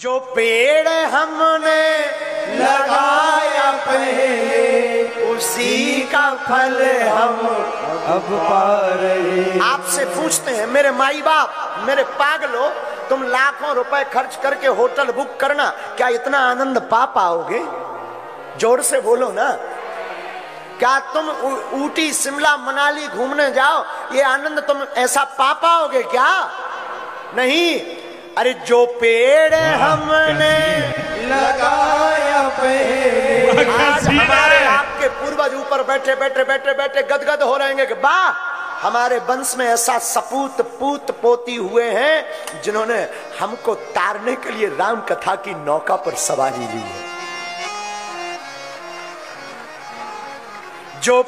जो पेड़ हमने लगाया पहले, उसी का फल हम अब पा रहे आपसे पूछते हैं, मेरे माई बाप मेरे पागलो, तुम लाखों रुपए खर्च करके होटल बुक करना, क्या इतना आनंद पा पाओगे? ज़ोर से बोलो ना। क्या तुम ऊटी शिमला मनाली घूमने जाओ, ये आनंद तुम ऐसा पा पाओगे क्या? नहीं। अरे जो पेड़ हमने लगाया आज हमारे आपके पूर्वज ऊपर बैठे बैठे बैठे बैठे गदगद हो रहेंगे कि वाह हमारे वंश में ऐसा सपूत पूत पोती हुए हैं जिन्होंने हमको तारने के लिए राम कथा की नौका पर सवारी ली है। जो